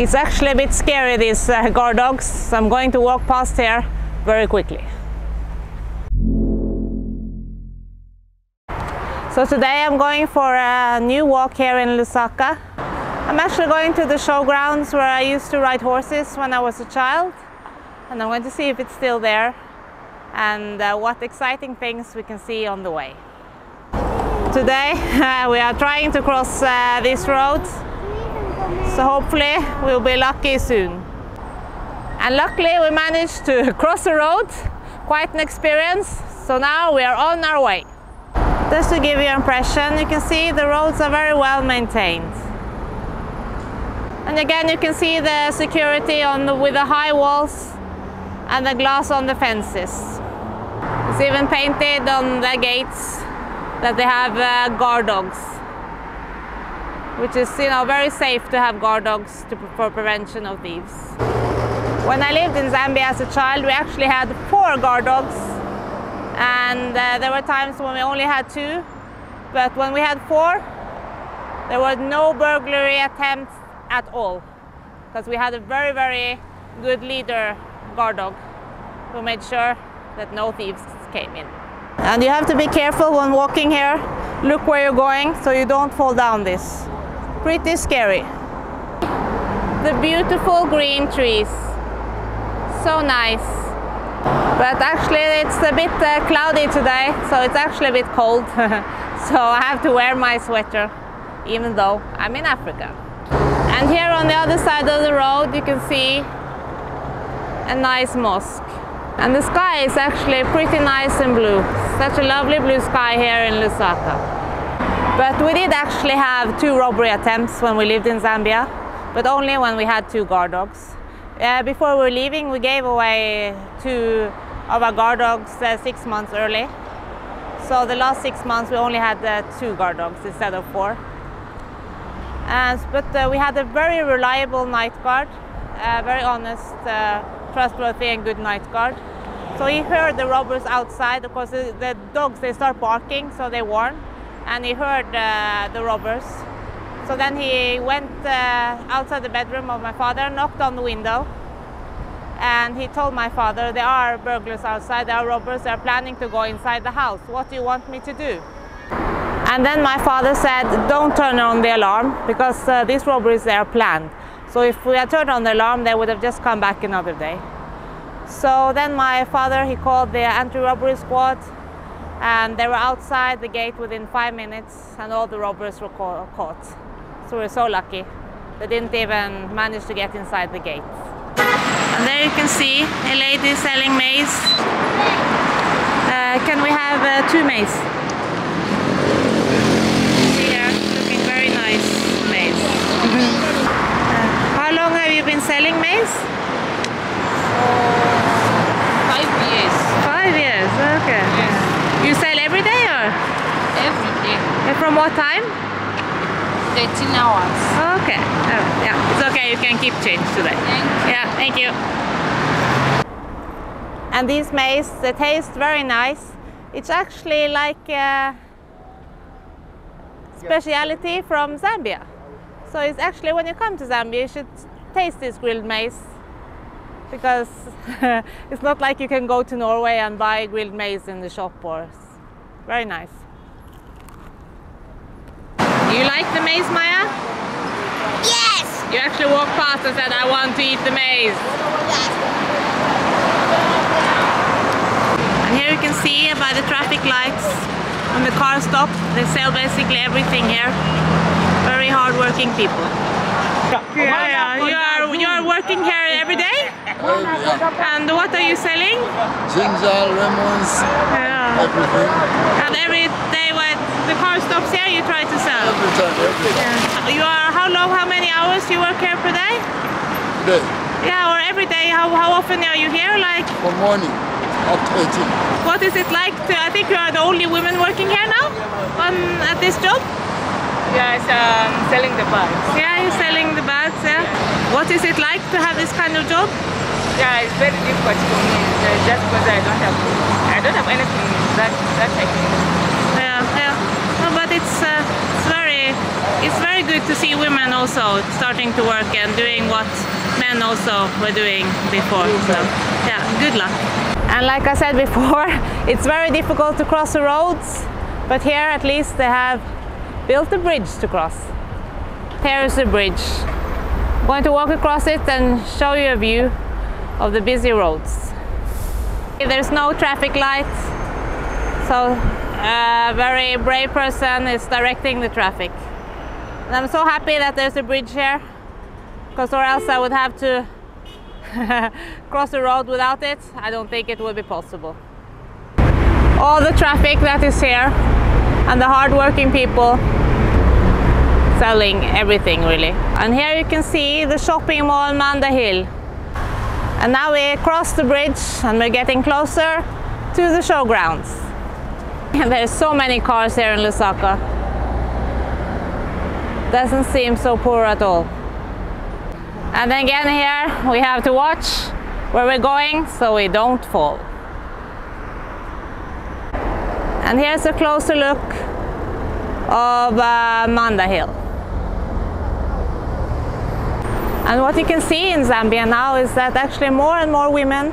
It's actually a bit scary, these uh, guard dogs, so I'm going to walk past here very quickly. So today I'm going for a new walk here in Lusaka. I'm actually going to the showgrounds where I used to ride horses when I was a child and I'm going to see if it's still there and uh, what exciting things we can see on the way. Today uh, we are trying to cross uh, this road so hopefully we'll be lucky soon. And luckily we managed to cross the road, quite an experience, so now we are on our way. Just to give you an impression, you can see the roads are very well maintained. And again you can see the security on the, with the high walls and the glass on the fences. It's even painted on the gates that they have uh, guard dogs which is you know very safe to have guard dogs to, for prevention of thieves. When I lived in Zambia as a child, we actually had four guard dogs, and uh, there were times when we only had two. But when we had four, there were no burglary attempts at all, because we had a very, very good leader guard dog who made sure that no thieves came in. And you have to be careful when walking here. Look where you're going so you don't fall down this pretty scary. The beautiful green trees, so nice. But actually it's a bit uh, cloudy today, so it's actually a bit cold. so I have to wear my sweater, even though I'm in Africa. And here on the other side of the road you can see a nice mosque. And the sky is actually pretty nice and blue. Such a lovely blue sky here in Lusaka. But we did actually have two robbery attempts when we lived in Zambia, but only when we had two guard dogs. Uh, before we were leaving, we gave away two of our guard dogs uh, six months early. So the last six months we only had uh, two guard dogs instead of four. And, but uh, we had a very reliable night guard, very honest, uh, trustworthy and good night guard. So he heard the robbers outside. Of course, the, the dogs, they start barking, so they warn and he heard uh, the robbers. So then he went uh, outside the bedroom of my father, knocked on the window, and he told my father, there are burglars outside, there are robbers, they're planning to go inside the house. What do you want me to do? And then my father said, don't turn on the alarm, because uh, these robberies, they are planned. So if we had turned on the alarm, they would have just come back another day. So then my father, he called the anti-robbery squad, and they were outside the gate within five minutes and all the robbers were caught. So we were so lucky. They didn't even manage to get inside the gate. And there you can see a lady selling maize. Uh, can we have uh, two maize? Here, looking very nice maize. uh, how long have you been selling maize? five years. Five years, okay. Yes. You sell every day or? Every day. And from what time? 13 hours. Okay. Oh, yeah, it's okay. You can keep change today. Thank yeah, thank you. And these maize, they taste very nice. It's actually like a speciality from Zambia. So it's actually when you come to Zambia, you should taste this grilled maize because it's not like you can go to Norway and buy grilled maize in the shop or very nice. Like the maize, Maya? Yes! You actually walked past and said, I want to eat the maize. And here you can see by the traffic lights when the car stop, they sell basically everything here. Very hard-working people. Yeah, yeah. Oh, you are you are working here every day? yeah. And what are you selling? Ginger, lemons, Yeah. everything. And every day when the car stops here, you try to sell. Every time, every time. Yeah. You are how long? How many hours you work here per day? Today, Yeah, or every day. How how often are you here? Like, from morning up to 18. what is it like to? I think you are the only woman working here now on at this job. Yes, um, selling the bags. Yeah, you're selling the bags. Yeah. What is it like to have this kind of job? Yeah, it's very difficult for me uh, just because I don't have I don't have anything that that I can. Yeah, yeah. No, but it's uh, it's very it's very good to see women also starting to work and doing what men also were doing before. So yeah, good luck. And like I said before, it's very difficult to cross the roads, but here at least they have built a bridge to cross. Here is the bridge. I'm going to walk across it and show you a view of the busy roads. There's no traffic lights, so a very brave person is directing the traffic. And I'm so happy that there's a bridge here, because or else I would have to cross the road without it. I don't think it would be possible. All the traffic that is here and the hard-working people selling everything really. And here you can see the shopping mall Manda Hill. And now we cross the bridge and we're getting closer to the showgrounds. And there's so many cars here in Lusaka. Doesn't seem so poor at all. And again here we have to watch where we're going so we don't fall. And here's a closer look of uh, Manda Hill. And what you can see in Zambia now is that actually more and more women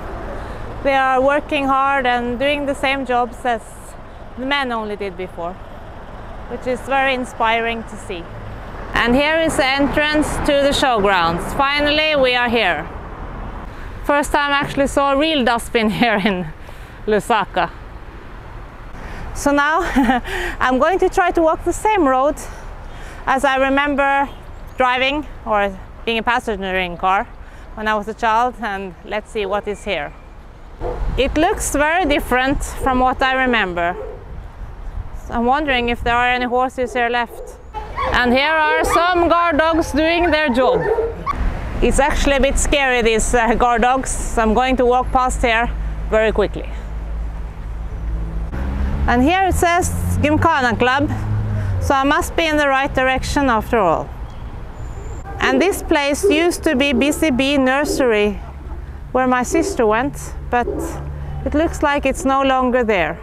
they are working hard and doing the same jobs as the men only did before, which is very inspiring to see. And here is the entrance to the showgrounds. Finally, we are here. First time I actually saw a real dustbin here in Lusaka. So now I'm going to try to walk the same road as I remember driving or being a passenger in a car when I was a child and let's see what is here. It looks very different from what I remember. So I'm wondering if there are any horses here left. And here are some guard dogs doing their job. It's actually a bit scary, these uh, guard dogs, so I'm going to walk past here very quickly. And here it says Gymkhana Club, so I must be in the right direction after all. And this place used to be BCB Nursery, where my sister went, but it looks like it's no longer there.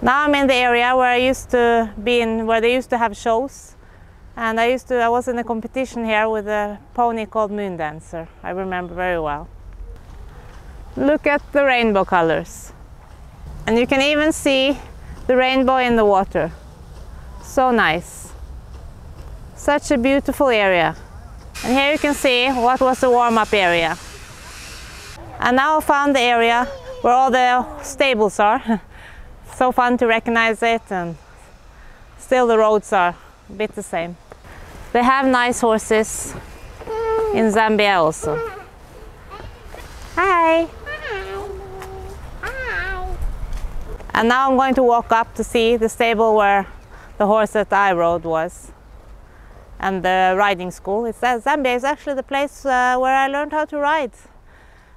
Now I'm in the area where I used to be in, where they used to have shows. And I used to, I was in a competition here with a pony called Moon Dancer. I remember very well. Look at the rainbow colors. And you can even see the rainbow in the water. So nice. Such a beautiful area. And here you can see what was the warm-up area. And now I found the area where all the stables are. so fun to recognize it and still the roads are a bit the same. They have nice horses in Zambia also. Hi! And now I'm going to walk up to see the stable where the horse that I rode was and the riding school. It's uh, Zambia is actually the place uh, where I learned how to ride.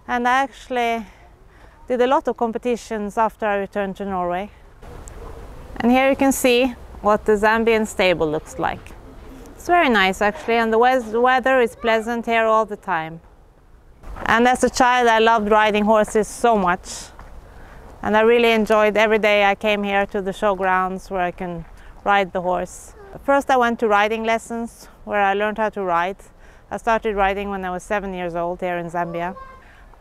And I actually did a lot of competitions after I returned to Norway. And here you can see what the Zambian stable looks like. It's very nice actually and the weather is pleasant here all the time. And as a child I loved riding horses so much. And I really enjoyed every day I came here to the showgrounds where I can ride the horse. First I went to riding lessons where I learned how to ride. I started riding when I was seven years old here in Zambia.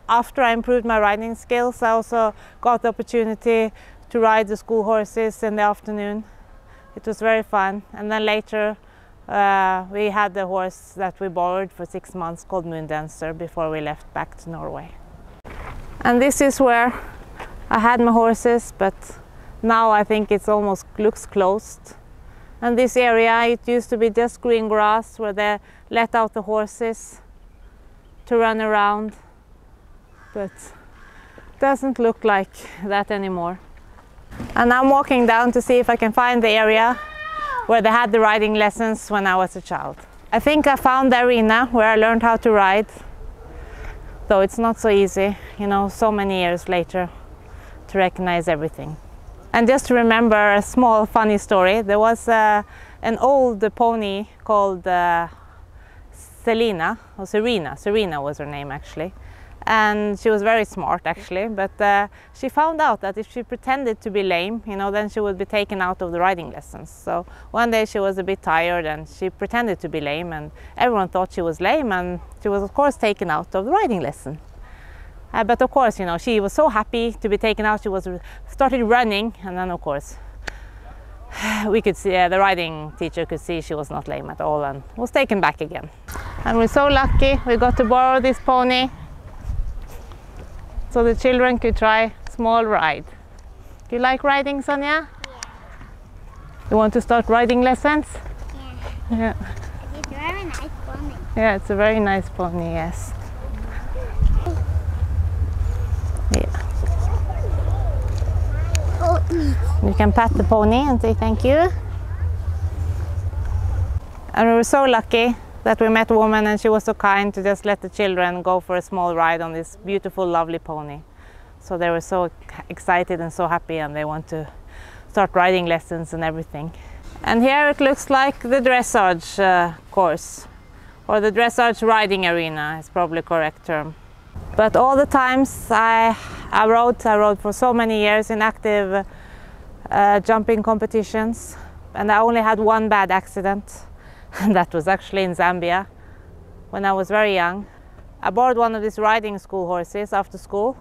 After I improved my riding skills I also got the opportunity to ride the school horses in the afternoon. It was very fun and then later uh, we had the horse that we borrowed for six months called Moon Dancer before we left back to Norway. And this is where I had my horses but now I think it almost looks closed. And this area, it used to be just green grass where they let out the horses to run around. But doesn't look like that anymore. And I'm walking down to see if I can find the area where they had the riding lessons when I was a child. I think I found the arena where I learned how to ride, though it's not so easy, you know, so many years later to recognize everything. And just to remember a small funny story, there was uh, an old pony called uh, Selina, or Serena, Serena was her name actually. and she was very smart actually but uh, she found out that if she pretended to be lame you know then she would be taken out of the riding lessons so one day she was a bit tired and she pretended to be lame and everyone thought she was lame and she was of course taken out of the riding lesson uh, but of course you know she was so happy to be taken out she was started running and then of course we could see uh, the riding teacher could see she was not lame at all and was taken back again and we're so lucky we got to borrow this pony so the children could try small ride. Do you like riding, Sonia? Yeah. You want to start riding lessons? Yeah. Yeah. It's a very nice pony. Yeah, it's a very nice pony, yes. Yeah. Oh, You can pat the pony and say thank you. And we were so lucky that we met a woman and she was so kind to just let the children go for a small ride on this beautiful, lovely pony. So they were so excited and so happy and they want to start riding lessons and everything. And here it looks like the dressage uh, course or the dressage riding arena is probably correct term. But all the times I, I rode, I rode for so many years in active uh, jumping competitions and I only had one bad accident and that was actually in Zambia when I was very young. I borrowed one of these riding school horses after school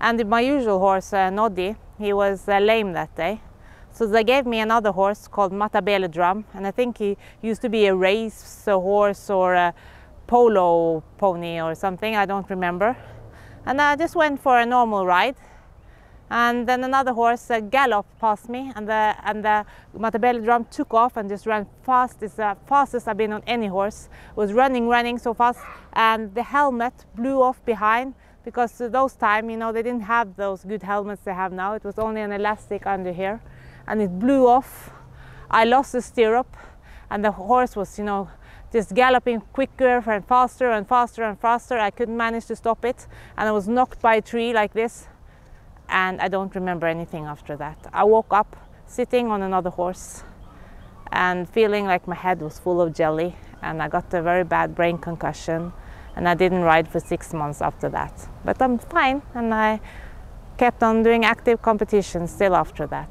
and my usual horse, uh, Noddy, he was uh, lame that day. So they gave me another horse called Matabele Drum and I think he used to be a race horse or a polo pony or something, I don't remember. And I just went for a normal ride and then another horse uh, galloped past me and the, and the Matabele drum took off and just ran fast. It's the fastest I've been on any horse. It was running, running so fast and the helmet blew off behind because those time, you know, they didn't have those good helmets they have now. It was only an elastic under here and it blew off. I lost the stirrup and the horse was, you know, just galloping quicker and faster and faster and faster. I couldn't manage to stop it and I was knocked by a tree like this and I don't remember anything after that. I woke up sitting on another horse and feeling like my head was full of jelly and I got a very bad brain concussion and I didn't ride for six months after that. But I'm fine and I kept on doing active competitions still after that.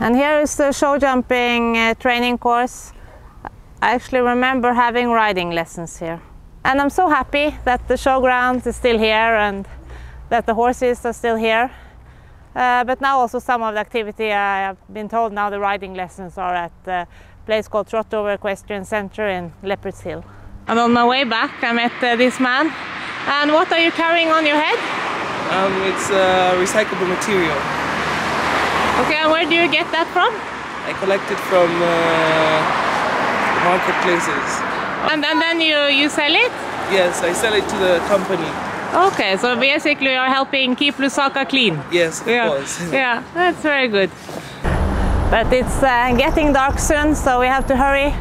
And here is the show jumping uh, training course. I actually remember having riding lessons here. And I'm so happy that the showground is still here and that the horses are still here. Uh, but now also some of the activity I have been told now the riding lessons are at a place called Trottover Equestrian Center in Leopards Hill. And on my way back I met uh, this man. And what are you carrying on your head? Um, it's uh, recyclable material. Okay, and where do you get that from? I collect it from uh, marketplaces. And, and then you, you sell it? Yes, I sell it to the company. Okay, so basically you're helping keep Lusaka clean. Yes, of yeah. course. yeah, that's very good. But it's uh, getting dark soon, so we have to hurry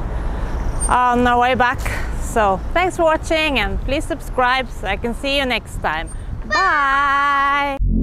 on our way back. So thanks for watching and please subscribe so I can see you next time. Bye!